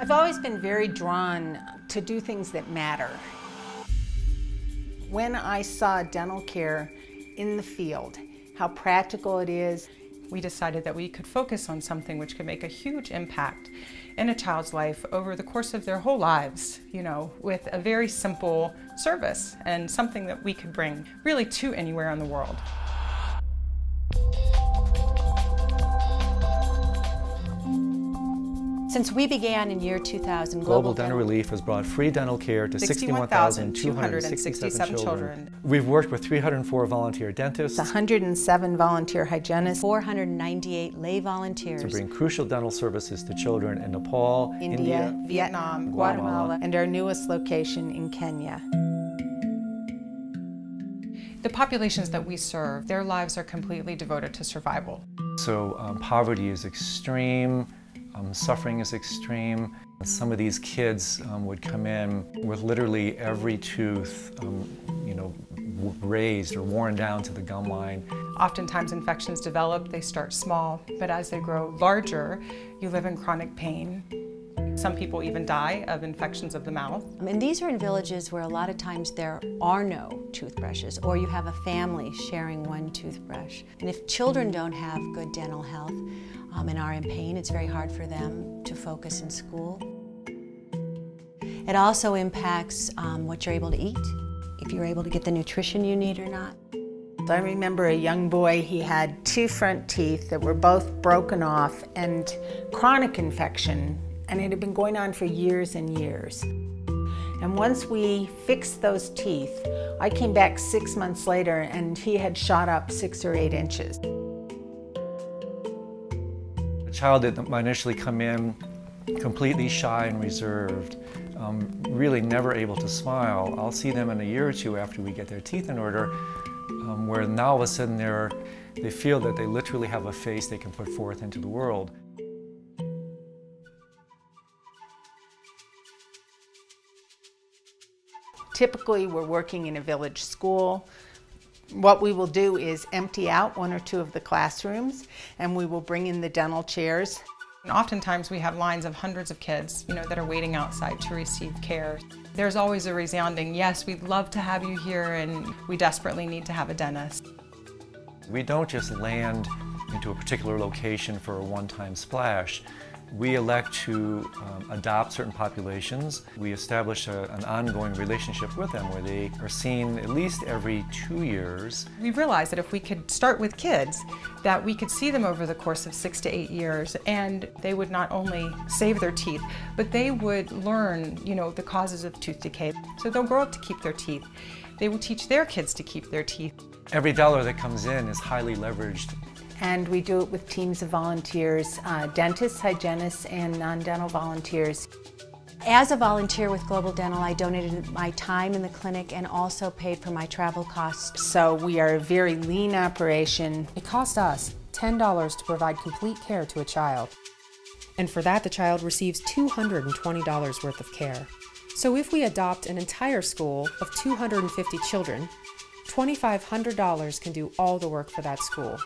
I've always been very drawn to do things that matter. When I saw dental care in the field, how practical it is, we decided that we could focus on something which could make a huge impact in a child's life over the course of their whole lives, you know, with a very simple service and something that we could bring really to anywhere in the world. Since we began in year 2000, Global, Global Dental Relief has brought free dental care to 61,267 61, children. children. We've worked with 304 volunteer dentists, 107 volunteer hygienists, 498 lay volunteers to bring crucial dental services to children in Nepal, India, India Vietnam, Guatemala, Guatemala, and our newest location in Kenya. The populations that we serve, their lives are completely devoted to survival. So um, poverty is extreme, um, suffering is extreme. Some of these kids um, would come in with literally every tooth, um, you know, raised or worn down to the gum line. Oftentimes infections develop, they start small, but as they grow larger, you live in chronic pain. Some people even die of infections of the mouth. And these are in villages where a lot of times there are no toothbrushes or you have a family sharing one toothbrush. And if children don't have good dental health um, and are in pain, it's very hard for them to focus in school. It also impacts um, what you're able to eat, if you're able to get the nutrition you need or not. I remember a young boy, he had two front teeth that were both broken off and chronic infection and it had been going on for years and years. And once we fixed those teeth, I came back six months later and he had shot up six or eight inches. A child that initially come in completely shy and reserved, um, really never able to smile, I'll see them in a year or two after we get their teeth in order, um, where now all of a sudden they feel that they literally have a face they can put forth into the world. Typically, we're working in a village school. What we will do is empty out one or two of the classrooms and we will bring in the dental chairs. And oftentimes we have lines of hundreds of kids, you know, that are waiting outside to receive care. There's always a resounding, yes, we'd love to have you here and we desperately need to have a dentist. We don't just land into a particular location for a one-time splash. We elect to um, adopt certain populations. We establish a, an ongoing relationship with them where they are seen at least every two years. We realized that if we could start with kids, that we could see them over the course of six to eight years and they would not only save their teeth, but they would learn, you know, the causes of tooth decay. So they'll grow up to keep their teeth. They will teach their kids to keep their teeth. Every dollar that comes in is highly leveraged and we do it with teams of volunteers, uh, dentists, hygienists, and non-dental volunteers. As a volunteer with Global Dental, I donated my time in the clinic and also paid for my travel costs. So we are a very lean operation. It cost us $10 to provide complete care to a child. And for that, the child receives $220 worth of care. So if we adopt an entire school of 250 children, $2,500 can do all the work for that school.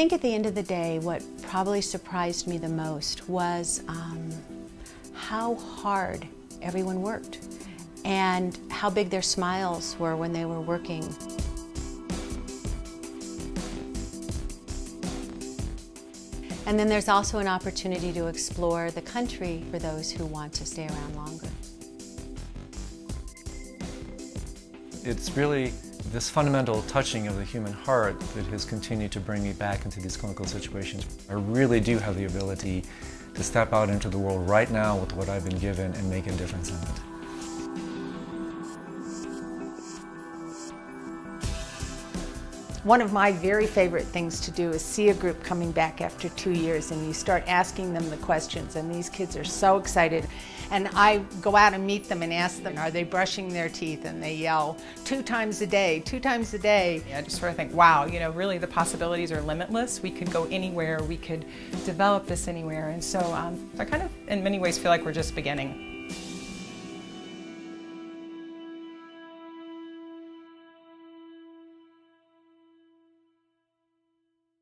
Think at the end of the day, what probably surprised me the most was um, how hard everyone worked and how big their smiles were when they were working. And then there's also an opportunity to explore the country for those who want to stay around longer. It's really this fundamental touching of the human heart that has continued to bring me back into these clinical situations. I really do have the ability to step out into the world right now with what I've been given and make a difference in it. One of my very favorite things to do is see a group coming back after two years and you start asking them the questions and these kids are so excited. And I go out and meet them and ask them, are they brushing their teeth? And they yell, two times a day, two times a day. I just sort of think, wow, you know, really the possibilities are limitless. We could go anywhere, we could develop this anywhere. And so um, I kind of, in many ways, feel like we're just beginning.